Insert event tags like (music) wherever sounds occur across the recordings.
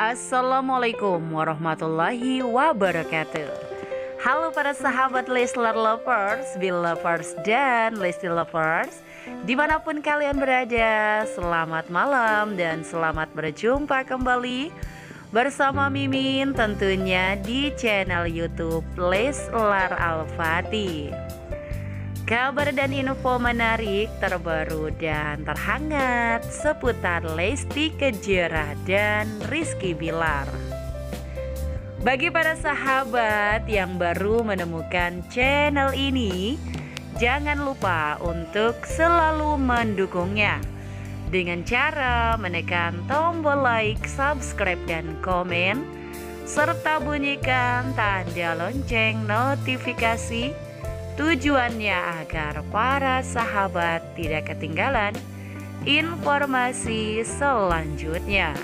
Assalamualaikum warahmatullahi wabarakatuh. Halo para sahabat Leslar Lovers, Bill Lovers, dan Lesti Lovers. Di mana pun kalian berada, selamat malam dan selamat berjumpa kembali Bersama Mimin tentunya di channel Youtube Leslar Al-Fatih Kabar dan info menarik terbaru dan terhangat seputar Lesti Kejora dan Rizky Bilar. Bagi para sahabat yang baru menemukan channel ini, jangan lupa untuk selalu mendukungnya dengan cara menekan tombol like, subscribe, dan komen, serta bunyikan tanda lonceng notifikasi Tujuannya agar para sahabat tidak ketinggalan informasi selanjutnya.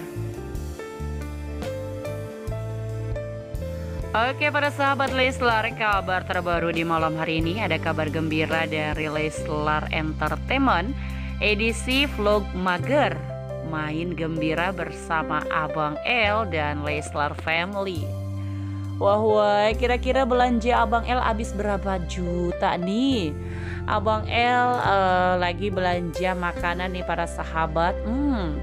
Oke para sahabat Leslar kabar terbaru di malam hari ini. Ada kabar gembira dari Leslar Entertainment. Edisi vlog mager main gembira bersama Abang L dan Leslar Family Wah wah, kira-kira belanja Abang L habis berapa juta nih? Abang L uh, lagi belanja makanan nih para sahabat. Hmm,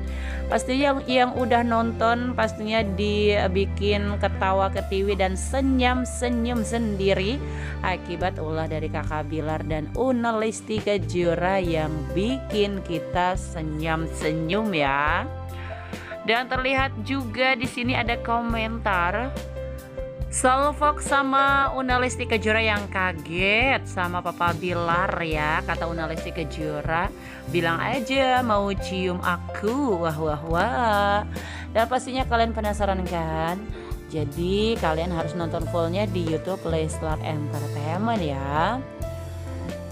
pastinya yang, yang udah nonton pastinya dibikin ketawa ketiwi dan senyum-senyum sendiri akibat ulah dari kakak Bilar dan Una Lesti Kejora yang bikin kita senyum-senyum ya. Dan terlihat juga di sini ada komentar Salfok sama Una Lesti Kejora yang kaget sama Papa Bilar ya. Kata Una Lesti Kejora Bilang aja mau cium aku. Wah wah wah. Dan pastinya kalian penasaran kan? Jadi kalian harus nonton fullnya di Youtube Leslar Entertainment ya.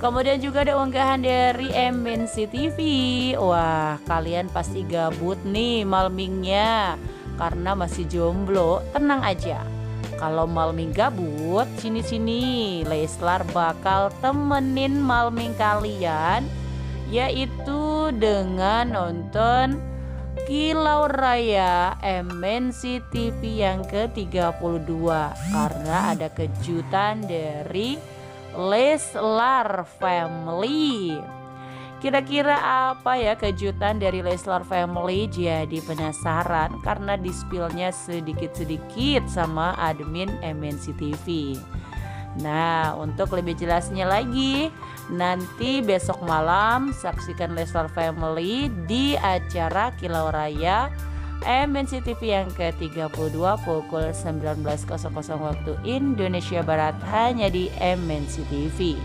Kemudian juga ada unggahan dari MNC TV Wah kalian pasti gabut nih malmingnya Karena masih jomblo. Tenang aja kalau Malming gabut, sini-sini Leslar bakal temenin Malming kalian yaitu dengan nonton Kilau Raya MNC TV yang ke-32 karena ada kejutan dari Leslar Family. Kira-kira apa ya kejutan dari Leslar Family? Jadi penasaran karena dispilnya sedikit-sedikit sama admin MNC TV. Nah, untuk lebih jelasnya lagi, nanti besok malam saksikan Leslar Family di acara Kilau Raya MNC TV yang ke-32 pukul 19.00 waktu Indonesia Barat hanya di MNC TV.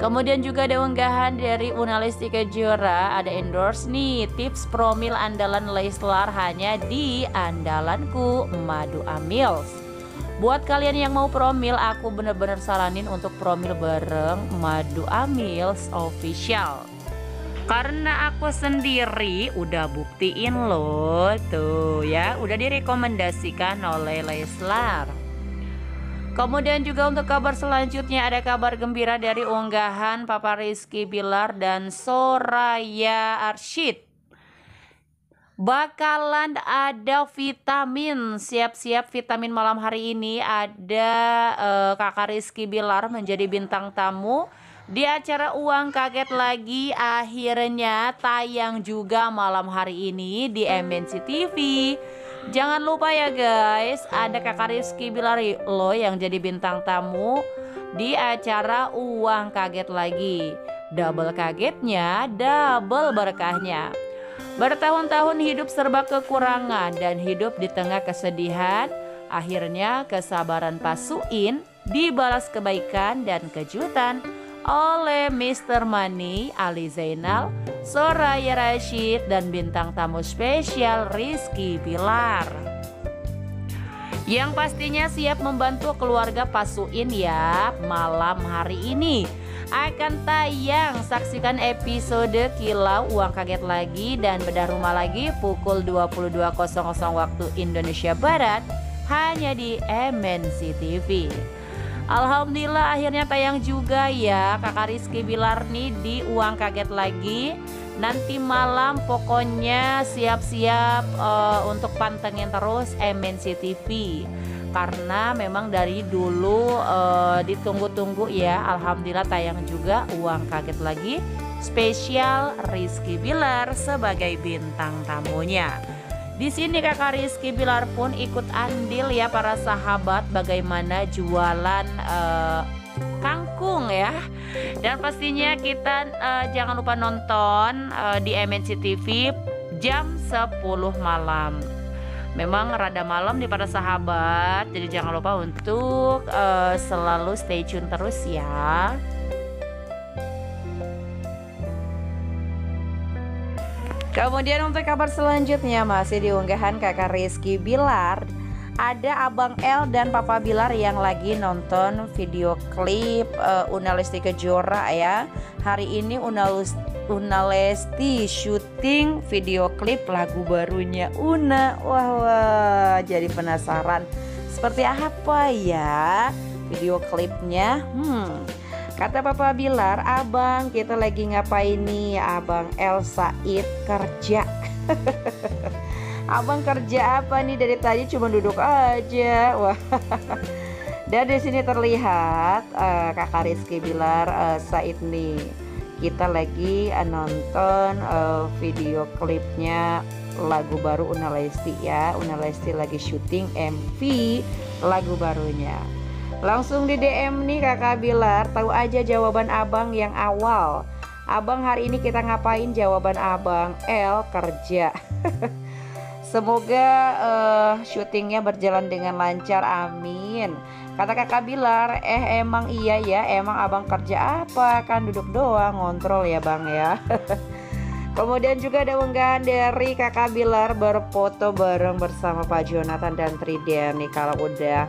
Kemudian juga ada unggahan dari Unalisti Kejora Ada endorse nih tips promil andalan Leslar hanya di andalanku Madu Amils Buat kalian yang mau promil aku bener-bener saranin untuk promil bareng Madu Amils Official. Karena aku sendiri udah buktiin loh tuh ya udah direkomendasikan oleh Leslar Kemudian juga untuk kabar selanjutnya ada kabar gembira dari unggahan Papa Rizky Bilar dan Soraya Arshid. Bakalan ada vitamin, siap-siap vitamin malam hari ini ada uh, Kakak Rizky Bilar menjadi bintang tamu di acara Uang Kaget Lagi akhirnya tayang juga malam hari ini di MNC TV. Jangan lupa ya guys, ada kakak Rizky Bilari lo yang jadi bintang tamu di acara Uang Kaget Lagi. Double kagetnya, double berkahnya. Bertahun-tahun hidup serba kekurangan dan hidup di tengah kesedihan, akhirnya kesabaran Pasuin dibalas kebaikan dan kejutan oleh Mr. Money Ali Zainal, Soraya Rashid, dan bintang tamu spesial Rizky Pilar. Yang pastinya siap membantu keluarga Pasuin ya malam hari ini akan tayang saksikan episode Kilau Uang Kaget Lagi dan Bedah Rumah Lagi pukul 22.00 waktu Indonesia Barat hanya di MNC TV. Alhamdulillah akhirnya tayang juga ya. Kakak Rizky Bilar nih di Uang Kaget Lagi. Nanti malam pokoknya siap-siap uh, untuk pantengin terus MNC TV karena memang dari dulu uh, ditunggu-tunggu ya. Alhamdulillah tayang juga uang kaget lagi spesial Rizky Bilar sebagai bintang tamunya di sini kakak Rizky Bilar pun ikut andil ya para sahabat bagaimana jualan uh, kangkung ya. Dan pastinya kita uh, jangan lupa nonton uh, di MNC TV jam 10 malam. Memang rada malam nih para sahabat jadi jangan lupa untuk uh, selalu stay tune terus ya Kemudian untuk kabar selanjutnya masih diunggahan kakak Rizky Bilar ada Abang L dan Papa Bilar yang lagi nonton video klip uh, Una Lesti Kejora ya. Hari ini Una, Una Lesti syuting video klip lagu barunya Una. Wah wah, jadi penasaran seperti apa ya video klipnya? Hmm. Kata Papa Bilar, abang kita lagi ngapain nih? Abang El Said kerja. (laughs) Abang kerja apa nih dari tadi cuma duduk aja. (laughs) Wah. Dan di sini terlihat uh, Kakak Rizky Bilar uh, Said nih. Kita lagi uh, nonton uh, video klipnya lagu baru Una Lesti ya. Una Lesti lagi syuting MV lagu barunya. Langsung di DM nih Kakak Bilar, tahu aja jawaban Abang yang awal. Abang hari ini kita ngapain? Jawaban Abang L kerja. (laughs) Semoga uh, syutingnya berjalan dengan lancar, amin. Kata kakak Bilar, eh emang iya ya, emang abang kerja apa? Kan duduk doang, ngontrol ya bang ya. (laughs) Kemudian juga ada unggahan dari kakak Bilar berfoto bareng bersama Pak Jonathan dan Triden nih kalau udah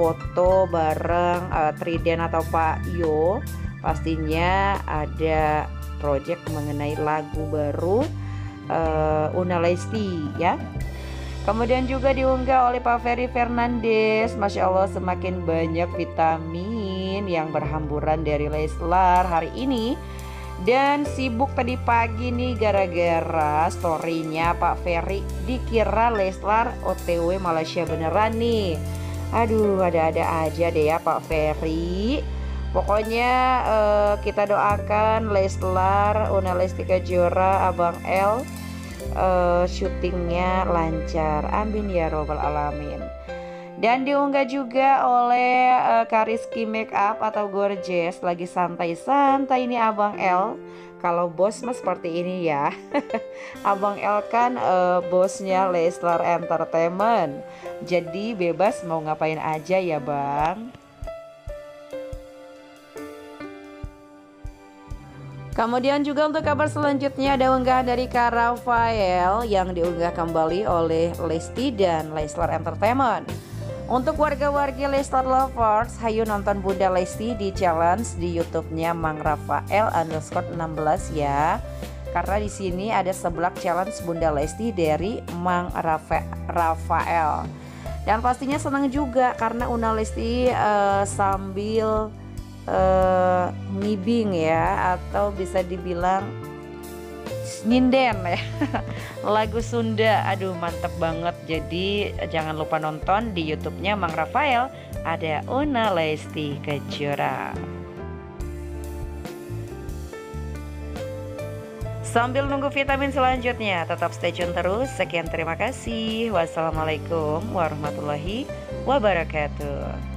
foto bareng uh, Triden atau Pak Yo pastinya ada project mengenai lagu baru uh, Una Lesti ya. Kemudian juga diunggah oleh Pak Ferry Fernandes. Masya Allah semakin banyak vitamin yang berhamburan dari Leslar hari ini. Dan sibuk tadi pagi nih gara-gara storynya Pak Ferry Dikira Leslar OTW Malaysia beneran nih Aduh ada-ada aja deh ya Pak Ferry Pokoknya uh, kita doakan Leslar, Una Lesti Kejora, Abang L uh, syutingnya lancar. Amin ya robbal alamin. Dan diunggah juga oleh uh, Kariski Makeup atau Gorgeous lagi santai-santai ini Abang L. Kalau bos mas seperti ini ya. (laughs) Abang L kan uh, bosnya Leslar Entertainment. Jadi bebas mau ngapain aja ya, Bang. Kemudian juga untuk kabar selanjutnya ada unggahan dari Kak Rafael yang diunggah kembali oleh Lesti dan Leslar Entertainment. Untuk warga-warga Leslar Lovers, hayu nonton Bunda Lesti di challenge di YouTube-nya Mang Rafael underscore 16 ya. Karena di sini ada sebelah challenge Bunda Lesti dari Mang Rafa Rafael. Dan pastinya senang juga karena Una Lesti uh, sambil uh, ngibing ya atau bisa dibilang nyinden ya (laughs) lagu Sunda aduh mantep banget jadi jangan lupa nonton di YouTube-nya Mang Rafael ada Una Lesti Kejora Sambil nunggu vitamin selanjutnya, tetap stay tune terus. Sekian terima kasih. Wassalamualaikum warahmatullahi wabarakatuh.